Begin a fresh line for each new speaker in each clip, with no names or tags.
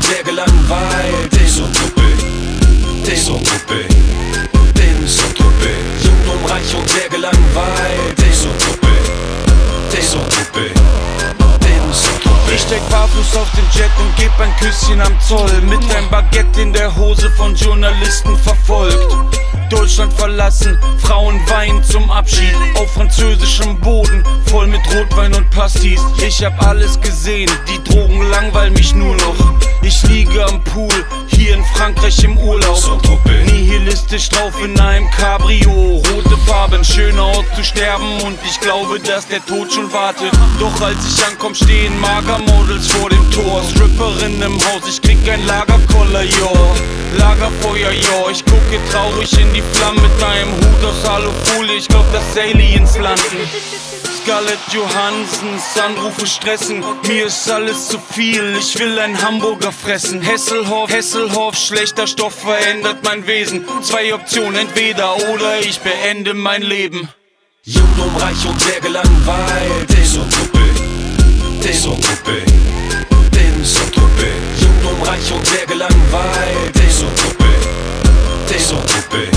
sehr gelangweilt in Saint-Tropez, in Saint-Tropez, in Saint-Tropez. Jung, dumm, reich und sehr gelangweilt in Saint-Tropez, in Saint-Tropez, in Saint-Tropez.
Ich steck barfuß auf den Jet und geb ein Küsschen am Zoll. Mit einem Baguette in der Hose von Journalisten verfolgt. Deutschland verlassen, Frauen weinen zum Abschied. Auf französischem Boden, voll mit Rotwein und Pastis. Ich hab alles gesehen, die Drogen langweilen mich nur noch. Ich liege am Pool, hier in Frankreich im Urlaub. Nihilistisch drauf in einem Cabrio. Rote Farben, schöner Ort zu sterben. Und ich glaube, dass der Tod schon wartet. Doch als ich ankomm, stehen Magermodels vor dem Tor. Stripperin im Haus, ich krieg ein Lagerkoller, yo. Lagerfeuer, yo. Ich gucke traurig in die Flammen mit einem Hut aus Alufolie. Ich glaub, dass Aliens landen. Scarlett Johansens Anrufe stressen. Mir ist alles zu viel, ich will ein Hamburger fressen. Hesselhoff, Hesselhoff, schlechter Stoff verändert mein Wesen. Zwei Optionen, entweder oder ich beende mein Leben.
Jung, dumm, reich und sehr gelangweilt in Saint-Tropez, in Saint-Tropez. Jung, dumm, reich und sehr gelangweilt in Saint-Tropez, in Saint-Tropez,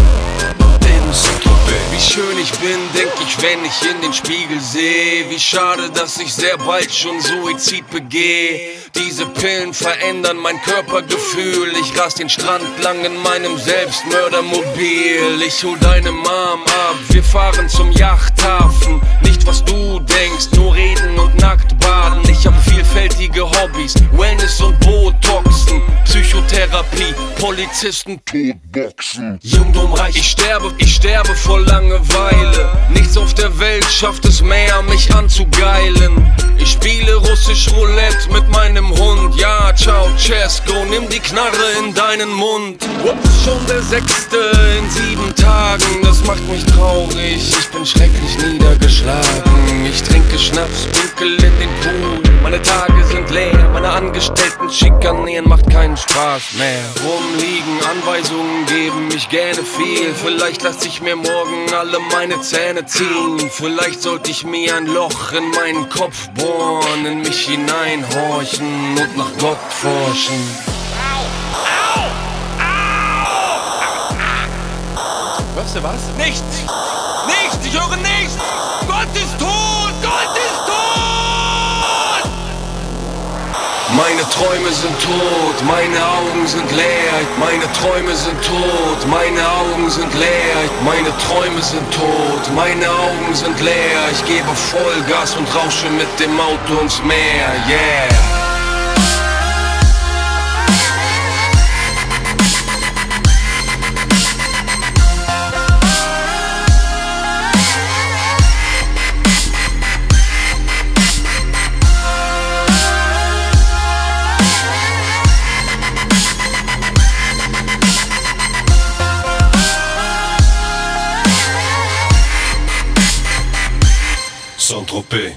in Saint-Tropez.
Wie schön ich bin, denk ich, wenn ich in den Spiegel sehe. Wie schade, dass ich sehr bald schon Suizid begehe. Diese Pillen verändern mein Körpergefühl. Ich rast den Strand lang in meinem Selbstmördermobil. Ich hol deine Mom ab, wir fahren zum Yachthafen. Nicht was du denkst, nur reden und Polizisten, Todboxen.
Jung, dumm, reich,
Ich sterbe, ich sterbe vor Langeweile. Nichts auf der Welt schafft es mehr, mich anzugeilen. Ich spiele russisch Roulette mit meinem Hund. Ja, ciao, Cesco, nimm die Knarre in deinen Mund. Ups, schon der sechste in sieben Tagen. Das macht mich traurig. Ich bin schrecklich niedergeschlagen. Ich trinke Schnaps, pinkel in den Pool. Meine Tage sind leer, meine Angestellten schikanieren, macht keinen Spaß mehr. Rumliegen, Anweisungen geben mich gerne viel. Vielleicht lass ich mir morgen alle meine Zähne ziehen. Vielleicht sollte ich mir ein Loch in meinen Kopf bohren, in mich hineinhorchen und nach Gott forschen.
Hörst du was?
Nichts! Nichts! Ich höre nichts!
Träume sind tot, meine Augen sind leer. Meine Träume sind tot, meine Augen sind leer. Meine Träume sind tot, meine Augen sind leer. Ich gebe Vollgas und rausche mit dem Auto ins Meer, yeah. Saint-Tropez.